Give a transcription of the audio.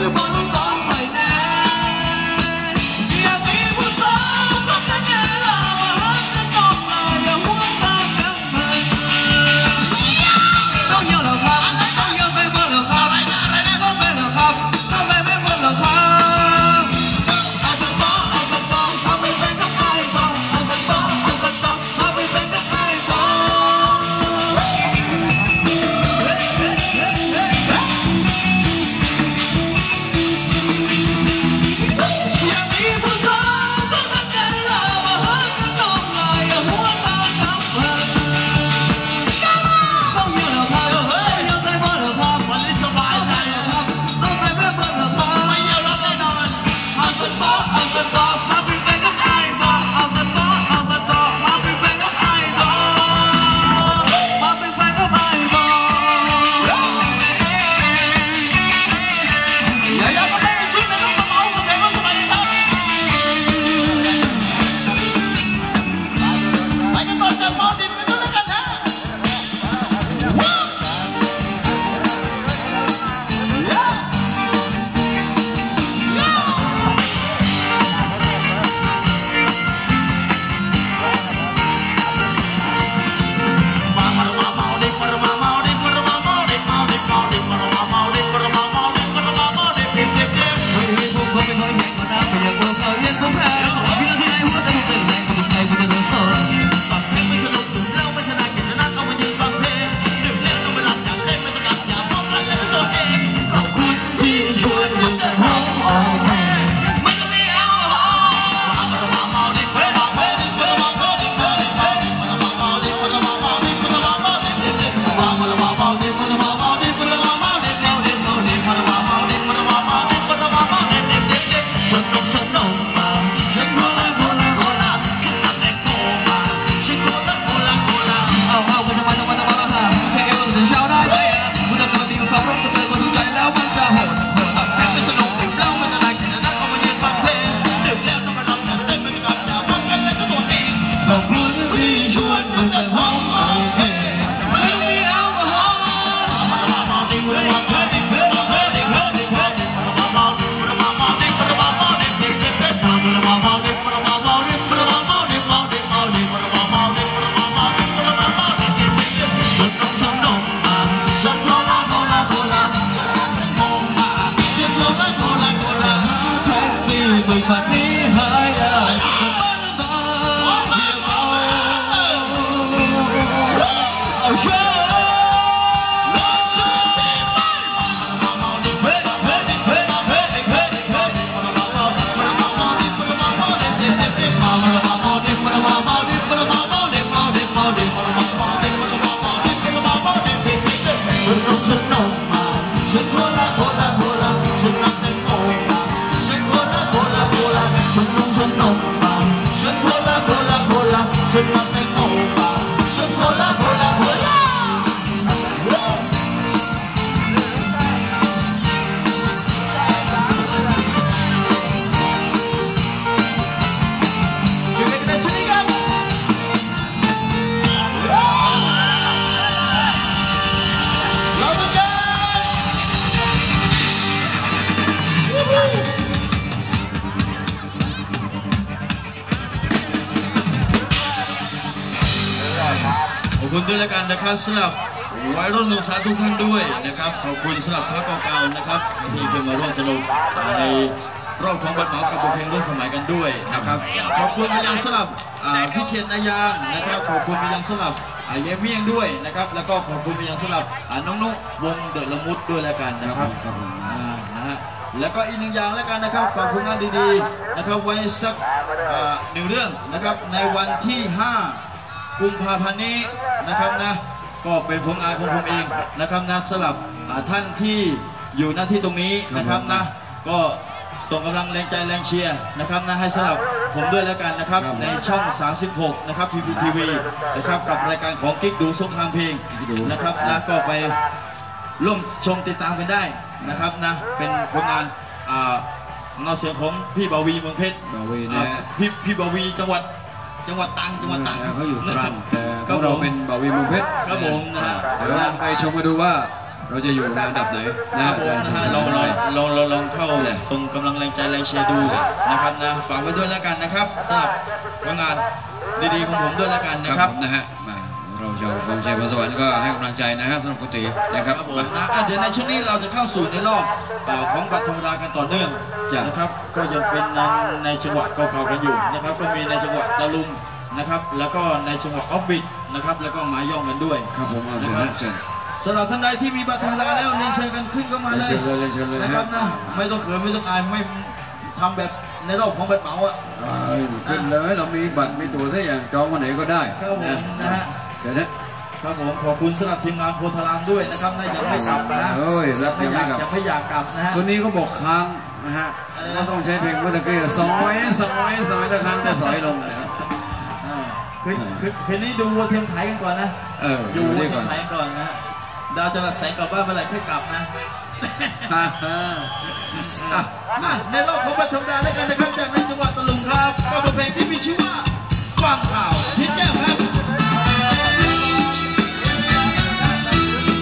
the bottom. Ninguna pelea to nothing. นะครับสำหรับวัยรุ่นหนุ่มสาวทุกท่านด้วยนะครับขอบคุณสำหรับท่าเก่าๆนะครับที่เพิ่งมาร่วมสนุกอ่าในรอบของบัตรเหมากับบทเพลงร่วมสมัยกันด้วยนะครับขอบคุณไปยังสำหรับอ่าพี่เทียนนายางนะครับขอบคุณไปยังสำหรับอ่าเยเมี่ยงด้วยนะครับ แล้วก็ขอบคุณไปยังสำหรับอ่าน้องนุ๊กวงเดอะละมุดด้วยแล้วกันนะครับครับผมอ่านะฮะแล้วก็อีกหนึ่งอย่างแล้วกันนะครับฝากผลงานดีๆนะครับไว้สักอ่าหนึ่งเรื่องนะครับในวันที่ 5 กุมภาพันธ์นี้นะครับนะก็เป็นผลงานของผมเองนะครับนะสำหรับอ่าท่านที่อยู่หน้าที่ตรงนี้นะครับนะ ก็ส่งกำลังแรงใจแรงเชียร์นะครับนะให้สำหรับผมด้วยแล้วกันนะครับครับในช่อง 36 นะครับพีพีทีวีนะครับกับรายการของกิ๊กดูสงครามเพลงกิ๊กดูนะครับนะก็ไปร่วมชมติดตามกันได้นะครับนะเป็นผลงานอ่าเงาเสียงของพี่บาวีเมืองเพชรบาวีนะอ่าพี่พี่บาวีจังหวัด จังหวัดตรังจังหวัดตรังเขาอยู่ตรังแต่พครัวบกเราผมเป็นบาวีเมืองเพชรครับผมนะฮะเดี๋ยวไปชมมาดูว่าเราจะอยู่ในอันดับไหนคนะรับผมนะฮะลองลองลองลองลองเข้าส่งกำลังแรงใจแรงเชียร์ดูนะครับนะฝากไว้ด้วยแล้วกันนะครับสำหรับผลงานดีๆของผมด้วยแล้วกันคนะรับครับผมนะฮะมา เราชาวกองเชียร์พรสวรรค์ก็ให้กำลังใจนะฮะสำหรับกุฏินะครับครับผมมา นะอะเดี๋ยวในช่วงนี้เราจะเข้าสู่ในรอบเอ่อของบัตรธรรมดากันต่อเนื่องจ้ะ นะครับ ก็ยังเป็นในในจังหวะเก่าๆกันอยู่นะครับ ก็มีในจังหวะตะลุมนะครับ แล้วก็ในจังหวะออฟบิทนะครับ แล้วก็หมาย่องกันด้วยครับผมเอานะเชิญครันะบเชิญสำหรับท่านใดที่มีบัตรธรรมดาแล้วเรียนเชิญกันขึ้นเข้ามาเลยเรียนเชิญเลยเรียนเชิญเลยนะครับฮะนะไม่ต้องเขินไม่ต้องอายไม่ทำแบบในรอบของบัตรเหมาอะ เอ้ยขึ้นเลยเรามีบัตรมีตั๋วถ้าอย่างจองวันไหนก็ได้ครับผมนะฮะ จดี๋ยวนครับผมขอบคุณสำหรับทีมงานโพธารามด้วยนะครับน่าจะไม่กลับนะเอ้ยรับไม่อยากยัไม่อยากกลับนะฮะส่วนนี้ก็บอกค้างนะฮะก็ต้องใช้เพลงว่าตะเกี้สอยซอยสอยตะครั้งแต่สอยลงเลยคือคืนนี้ดูวัวเทียมไทยกันก่อนนะอยู่เทียมไทยก่อนนะดาวจะหลับแสงกลับบ้านเมื่อไรค่อยกลับนะมาในโลกของบัตธรรมดาและกันนะครับจากในจังหวัดตะลุงครับก็เป็นเพลงที่มีชื่อว่าฟังข่าวทิศแก้วครับ